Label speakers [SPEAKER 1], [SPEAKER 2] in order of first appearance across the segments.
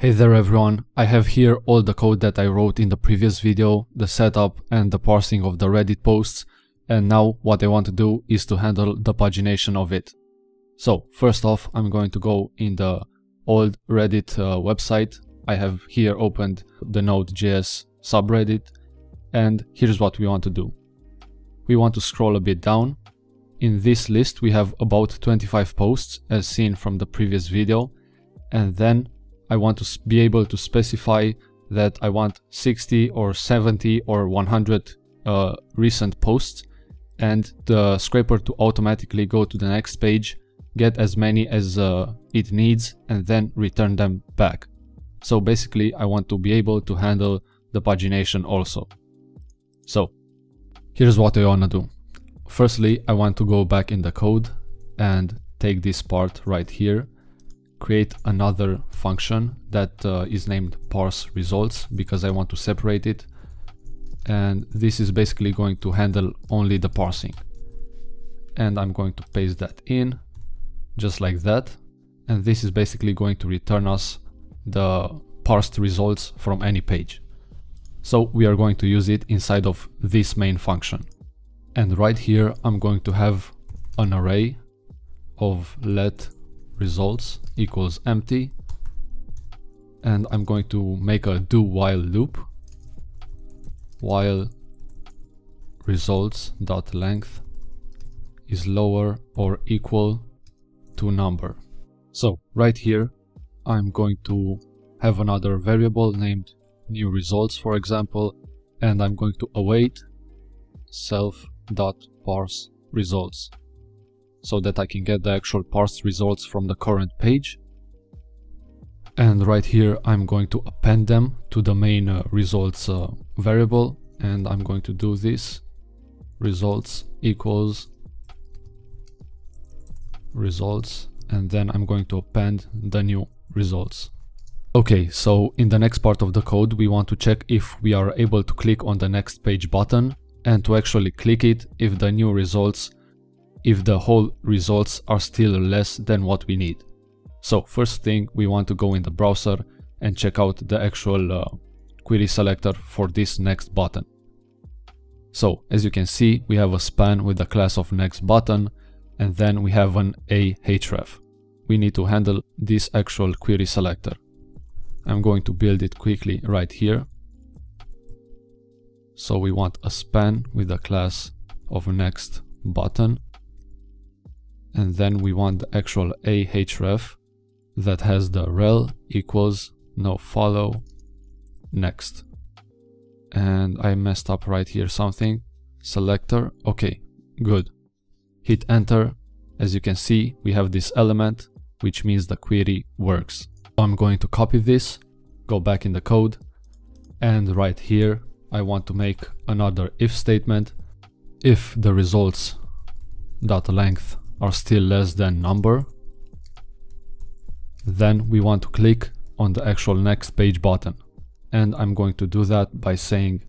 [SPEAKER 1] Hey there everyone, I have here all the code that I wrote in the previous video, the setup and the parsing of the Reddit posts, and now what I want to do is to handle the pagination of it. So first off, I'm going to go in the old Reddit uh, website. I have here opened the Node.js subreddit, and here's what we want to do. We want to scroll a bit down. In this list we have about 25 posts as seen from the previous video, and then I want to be able to specify that I want 60 or 70 or 100 uh, recent posts and the scraper to automatically go to the next page, get as many as uh, it needs and then return them back. So basically I want to be able to handle the pagination also. So here's what I want to do. Firstly, I want to go back in the code and take this part right here create another function that uh, is named parse results because I want to separate it. And this is basically going to handle only the parsing. And I'm going to paste that in just like that. And this is basically going to return us the parsed results from any page. So we are going to use it inside of this main function. And right here I'm going to have an array of let results equals empty. And I'm going to make a do while loop. While results dot length is lower or equal to number. So right here I'm going to have another variable named new results for example and I'm going to await self dot parse results so that I can get the actual parsed results from the current page. And right here I'm going to append them to the main uh, results uh, variable and I'm going to do this results equals results and then I'm going to append the new results. Okay, so in the next part of the code we want to check if we are able to click on the next page button and to actually click it if the new results if the whole results are still less than what we need. So first thing we want to go in the browser and check out the actual uh, query selector for this next button. So as you can see we have a span with the class of next button and then we have an ahref. We need to handle this actual query selector. I'm going to build it quickly right here. So we want a span with the class of next button and then we want the actual ahref that has the rel equals no follow next. And I messed up right here something. Selector okay good. Hit enter. As you can see we have this element which means the query works. I'm going to copy this go back in the code and right here I want to make another if statement. If the results dot length are still less than number, then we want to click on the actual next page button. And I'm going to do that by saying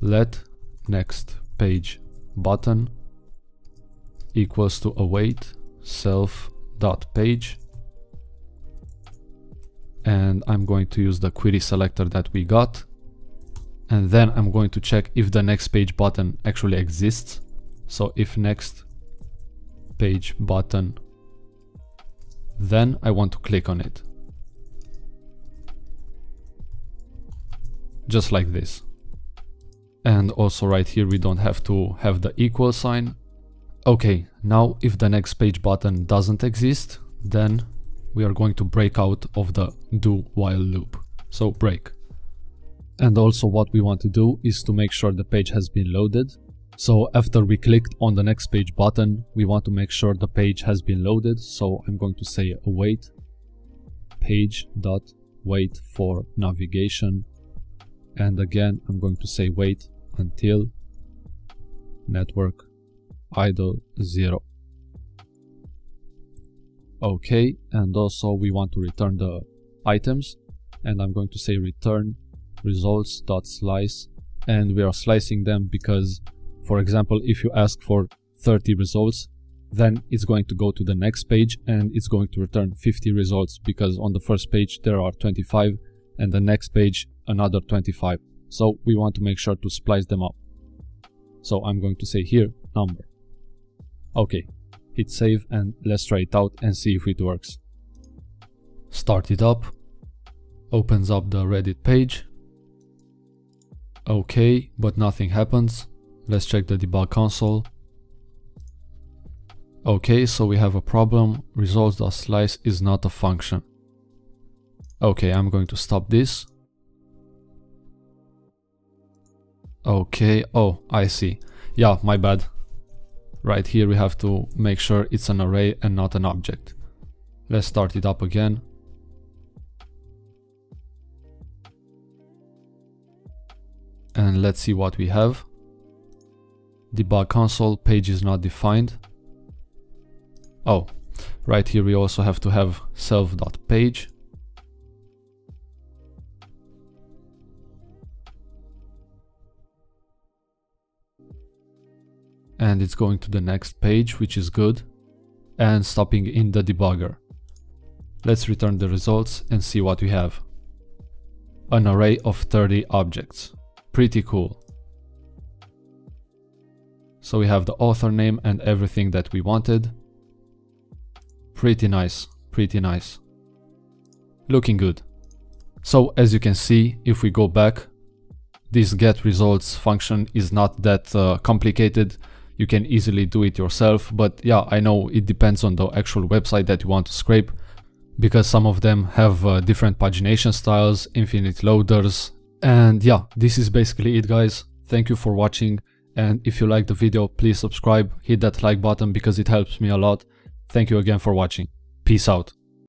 [SPEAKER 1] let next page button equals to await self dot page. And I'm going to use the query selector that we got. And then I'm going to check if the next page button actually exists. So if next page button. Then I want to click on it. Just like this. And also right here we don't have to have the equal sign. Okay, now if the next page button doesn't exist, then we are going to break out of the do while loop. So break. And also what we want to do is to make sure the page has been loaded so after we clicked on the next page button, we want to make sure the page has been loaded. So I'm going to say await page dot wait for navigation. And again, I'm going to say wait until network idle zero. Okay, and also we want to return the items and I'm going to say return results dot slice and we are slicing them because for example, if you ask for 30 results, then it's going to go to the next page and it's going to return 50 results because on the first page there are 25 and the next page another 25. So we want to make sure to splice them up. So I'm going to say here number. Okay, hit save and let's try it out and see if it works. Start it up, opens up the Reddit page. Okay, but nothing happens. Let's check the debug console. Okay, so we have a problem. Results.slice is not a function. Okay, I'm going to stop this. Okay, oh, I see. Yeah, my bad. Right here we have to make sure it's an array and not an object. Let's start it up again. And let's see what we have. Debug console, page is not defined. Oh, right here we also have to have self.page. And it's going to the next page, which is good, and stopping in the debugger. Let's return the results and see what we have. An array of 30 objects. Pretty cool. So we have the author name and everything that we wanted. Pretty nice, pretty nice. Looking good. So as you can see, if we go back, this get results function is not that uh, complicated. You can easily do it yourself, but yeah, I know it depends on the actual website that you want to scrape because some of them have uh, different pagination styles, infinite loaders, and yeah, this is basically it guys. Thank you for watching and if you like the video, please subscribe, hit that like button because it helps me a lot Thank you again for watching. Peace out.